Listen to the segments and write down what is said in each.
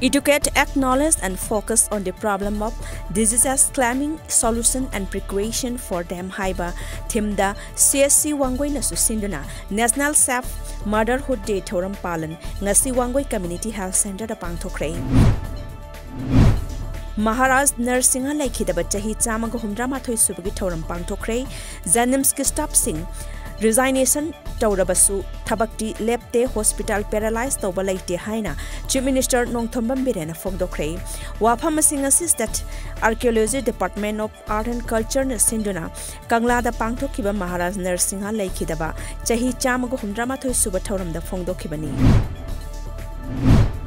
Educate, acknowledge and focus on the problem of diseases, claiming solution and precaution for them. Haiba thimda CSC Wangoi na susinduna National Self Motherhood Day thoram palan ngasi Wangoi Community Health Center da pangthokre महाराज नरसिंह लेखिदब चाही चामग हुमद्रा माथोई सुबगी थौरम पांगथोखरे जनिम्स की staff Singh resignation तौरबसु थबक्ति लेप्ते hospital paralyse तौब लेते हाइना चीफ मिनिस्टर नोंथोंबम बिरेना फोंगदोखरे वाफम state archaeology department of art and culture न सिंधुना कंगलादा पांगथोखिबा महाराज नरसिंह लेखिदबा चाही चामग हुमद्रा माथोई सुब थौरम द फोंगदोखिबनी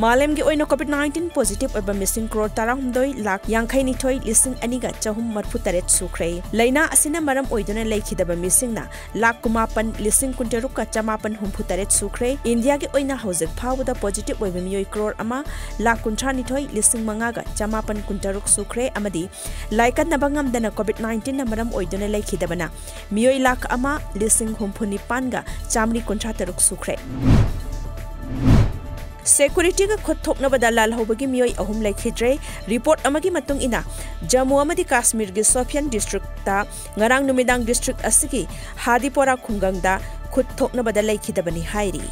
मालेम की कोविड नाइन्टीन पॉजिटिव मिसिंग क्रोर तरहदोई लाख यांखई निथोई लिसिंग अनिगा चहुम मरफु तरत सुख्रे लेना असिना मरम ओइदुने लेखिदब मिसिंगना लाख कुमापन लिसिंग कुंटरुक का चमापन हुमफु तरत सुख्रे इंडिया की ओइना हौजिक फावदा पॉजिटिव ओइब मियोई क्रोर अमा लाख कुंठा निथोई लिसिंग मंगागा चमापन कुंटरुक सुख्रे अमदी लाइकन दना कोविड नाइन्टीन मरम ओइदुने लेखिदबना मियोई लाख अमा लिसिंग हुमफु निपानगा चामरी कुंठा तरुक सुख्रे सेक्यूरीटी सेकुरीटी का खुद लाई अहम लेखिद्रे रिपोर्ट इना जम्मू काश्मीर की सोफियन डिस्ट्रिक्टरंग डिस्ट्रिक्ट हादीपोरा खुगंग खुद लेखिदी